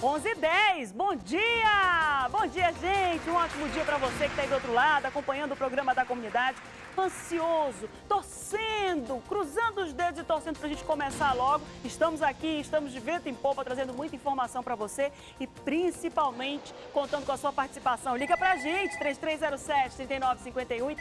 11h10, bom dia! Bom dia, gente! Um ótimo dia para você que está aí do outro lado, acompanhando o programa da comunidade. Ansioso, torcendo, cruzando os dedos e torcendo para a gente começar logo. Estamos aqui, estamos de vento em popa, trazendo muita informação para você e principalmente contando com a sua participação. Liga para a gente, 3307-3951 e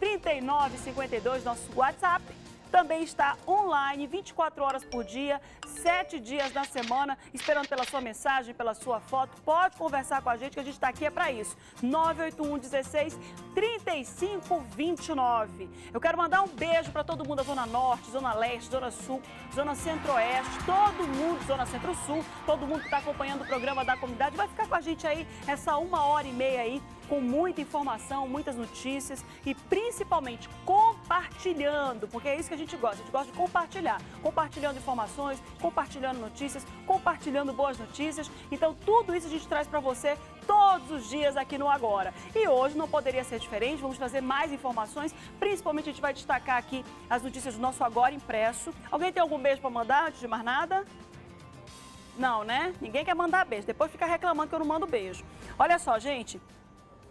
3307-3952, nosso WhatsApp também está online 24 horas por dia, 7 dias na semana, esperando pela sua mensagem, pela sua foto. Pode conversar com a gente, que a gente está aqui é para isso. 981 16 35 29. Eu quero mandar um beijo para todo mundo da Zona Norte, Zona Leste, Zona Sul, Zona Centro-Oeste, todo mundo, Zona Centro-Sul, todo mundo que está acompanhando o programa da comunidade. Vai ficar com a gente aí essa uma hora e meia aí com muita informação, muitas notícias e principalmente compartilhando, porque é isso que a gente gosta, a gente gosta de compartilhar, compartilhando informações, compartilhando notícias, compartilhando boas notícias. Então tudo isso a gente traz para você todos os dias aqui no Agora. E hoje não poderia ser diferente, vamos trazer mais informações, principalmente a gente vai destacar aqui as notícias do nosso Agora impresso. Alguém tem algum beijo para mandar antes de mais nada? Não, né? Ninguém quer mandar beijo. Depois fica reclamando que eu não mando beijo. Olha só, gente.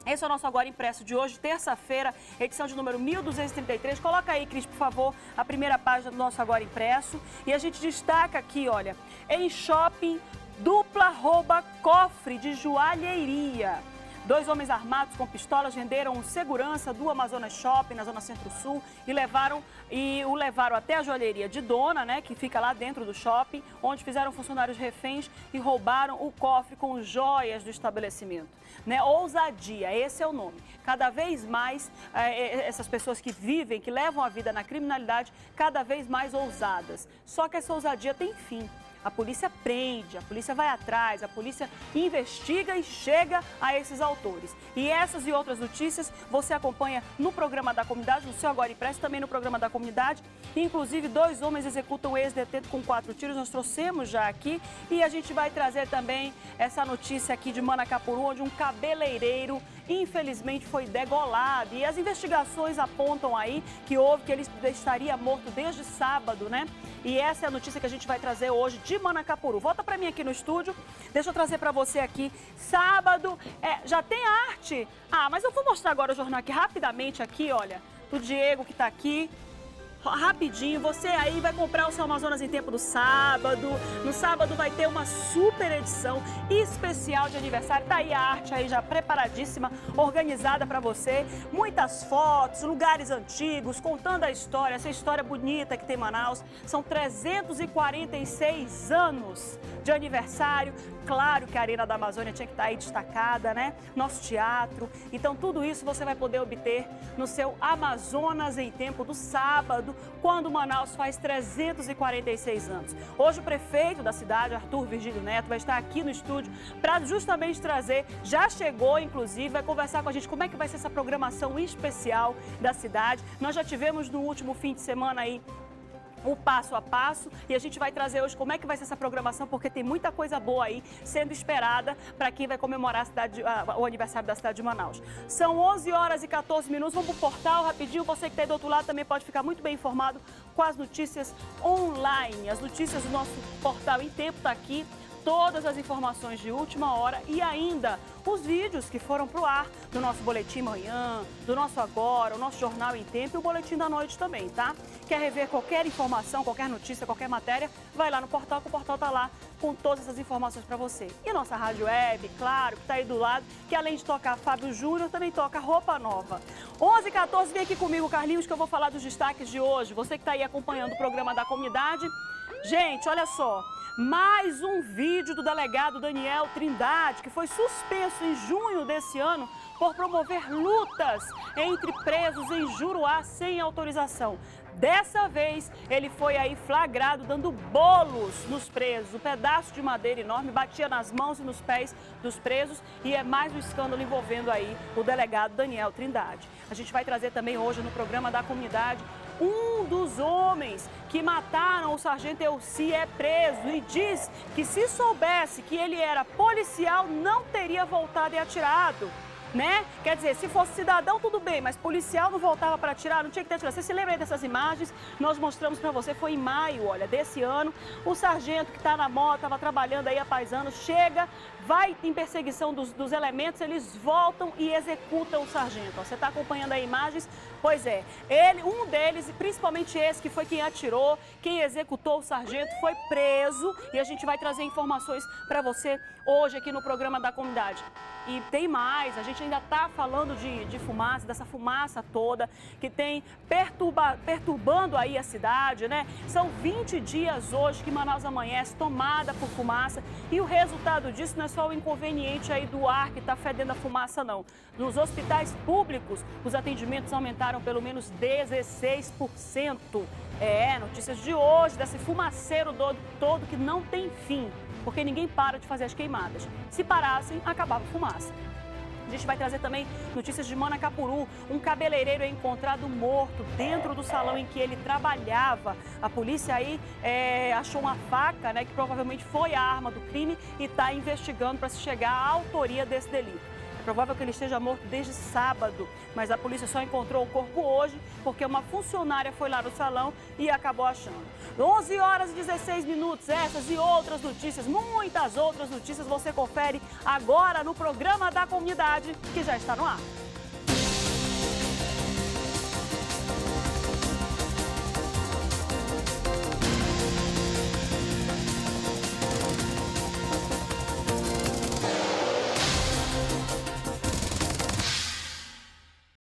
Esse é o nosso Agora Impresso de hoje, terça-feira, edição de número 1233. Coloca aí, Cris, por favor, a primeira página do nosso Agora Impresso. E a gente destaca aqui, olha, em shopping, dupla rouba cofre de joalheria. Dois homens armados com pistolas renderam segurança do Amazonas Shopping, na Zona Centro-Sul, e levaram e o levaram até a joalheria de Dona, né, que fica lá dentro do shopping, onde fizeram funcionários reféns e roubaram o cofre com joias do estabelecimento. Né? Ousadia, esse é o nome. Cada vez mais é, essas pessoas que vivem, que levam a vida na criminalidade, cada vez mais ousadas. Só que essa ousadia tem fim. A polícia prende, a polícia vai atrás, a polícia investiga e chega a esses autores. E essas e outras notícias você acompanha no programa da comunidade, no seu Agora Impresso, também no programa da comunidade. Inclusive, dois homens executam ex-detento com quatro tiros, nós trouxemos já aqui. E a gente vai trazer também essa notícia aqui de Manacapuru, onde um cabeleireiro infelizmente foi degolado. E as investigações apontam aí que houve, que ele estaria morto desde sábado, né? E essa é a notícia que a gente vai trazer hoje de Manacapuru. Volta para mim aqui no estúdio. Deixa eu trazer para você aqui. Sábado, é, já tem arte. Ah, mas eu vou mostrar agora o jornal aqui rapidamente aqui, olha. Do Diego que está aqui rapidinho, você aí vai comprar o seu Amazonas em tempo do sábado. No sábado vai ter uma super edição especial de aniversário. Tá aí a arte aí já preparadíssima, organizada para você. Muitas fotos, lugares antigos, contando a história, essa história bonita que tem Manaus. São 346 anos de aniversário. Claro que a Arena da Amazônia tinha que estar tá aí destacada, né? Nosso teatro. Então tudo isso você vai poder obter no seu Amazonas em tempo do sábado quando Manaus faz 346 anos. Hoje o prefeito da cidade, Arthur Virgílio Neto, vai estar aqui no estúdio para justamente trazer, já chegou inclusive, vai conversar com a gente como é que vai ser essa programação especial da cidade. Nós já tivemos no último fim de semana aí o passo a passo. E a gente vai trazer hoje como é que vai ser essa programação, porque tem muita coisa boa aí sendo esperada para quem vai comemorar cidade, o aniversário da cidade de Manaus. São 11 horas e 14 minutos, vamos para o portal rapidinho, você que está aí do outro lado também pode ficar muito bem informado com as notícias online, as notícias do nosso portal em tempo está aqui, todas as informações de última hora e ainda os vídeos que foram para o ar do nosso Boletim Manhã, do nosso Agora, o nosso Jornal em Tempo e o Boletim da Noite também, tá? Quer rever qualquer informação, qualquer notícia, qualquer matéria, vai lá no portal, que o portal tá lá com todas essas informações para você. E a nossa rádio web, claro, que está aí do lado, que além de tocar Fábio Júnior, também toca Roupa Nova. 11 e 14, vem aqui comigo, Carlinhos, que eu vou falar dos destaques de hoje. Você que está aí acompanhando o programa da comunidade. Gente, olha só, mais um vídeo do delegado Daniel Trindade, que foi suspenso em junho desse ano por promover lutas entre presos em Juruá sem autorização. Dessa vez, ele foi aí flagrado dando bolos nos presos. Um pedaço de madeira enorme batia nas mãos e nos pés dos presos e é mais um escândalo envolvendo aí o delegado Daniel Trindade. A gente vai trazer também hoje no programa da comunidade um dos homens que mataram o sargento Elci é preso e diz que se soubesse que ele era policial, não teria voltado e atirado. Né? Quer dizer, se fosse cidadão, tudo bem, mas policial não voltava para atirar, não tinha que ter atirado. Você se lembra aí dessas imagens? Nós mostramos para você, foi em maio, olha, desse ano. O sargento que está na moto, estava trabalhando aí a paisano, chega, vai em perseguição dos, dos elementos, eles voltam e executam o sargento. Ó, você está acompanhando aí imagens? Pois é, ele, um deles, principalmente esse que foi quem atirou, quem executou o sargento, foi preso e a gente vai trazer informações para você hoje aqui no programa da comunidade. E tem mais, a gente ainda está falando de, de, fumaça, dessa fumaça toda que tem perturba, perturbando aí a cidade, né? São 20 dias hoje que Manaus amanhece tomada por fumaça e o resultado disso não é só o inconveniente aí do ar que está fedendo a fumaça, não. Nos hospitais públicos, os atendimentos aumentaram pelo menos 16%. É, notícias de hoje, desse fumaceiro todo que não tem fim porque ninguém para de fazer as queimadas. Se parassem, acabava a fumaça. A gente vai trazer também notícias de Manacapuru. Um cabeleireiro é encontrado morto dentro do salão em que ele trabalhava. A polícia aí é, achou uma faca, né, que provavelmente foi a arma do crime e está investigando para se chegar à autoria desse delito provável que ele esteja morto desde sábado, mas a polícia só encontrou o corpo hoje porque uma funcionária foi lá no salão e acabou achando. 11 horas e 16 minutos, essas e outras notícias, muitas outras notícias você confere agora no programa da comunidade que já está no ar.